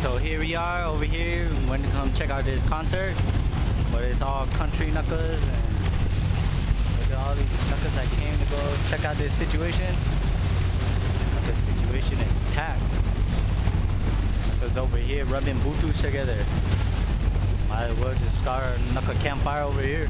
So here we are over here. We went to come check out this concert, but it's all country knuckles and look at all these knuckles that came to go check out this situation. The situation is packed. Knuckles over here rubbing bootoos together. Might as well just start a knuckle campfire over here.